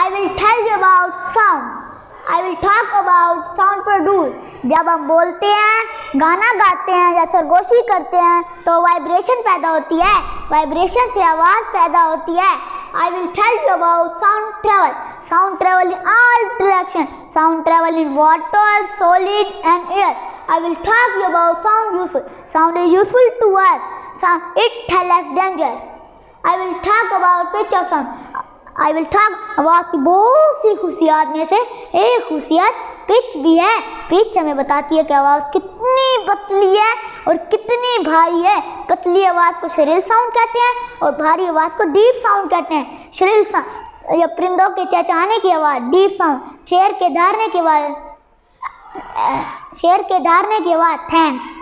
I will tell you about sound. I will talk about sound produce. जब हम बोलते हैं गाना गाते हैं या सरगोशी करते हैं तो वाइब्रेशन पैदा होती है वाइब्रेशन से आवाज़ पैदा होती है will tell you about sound travel. Sound travel in all directions. Sound travel in water, solid and air. I will talk you about sound useful. Sound is useful to us. Sound, it tells us danger. I will talk about pitch of sound. I will talk आवाज़ की बहुत सी खुशियात में से। एक खुशियात pitch भी है। Pitch हमें बताती है कि आवाज़ कितनी पतली है और कितनी भारी है। पतली आवाज़ को शरीर साउंड कहते हैं और भारी आवाज़ को डीप साउंड कहते हैं। शरीर साउंड या परिंदों के चहचहाने की आवाज़ डीप साउंड शेर के धारने की आवाज़ शेर के धारने की आवाज़ थैंक्स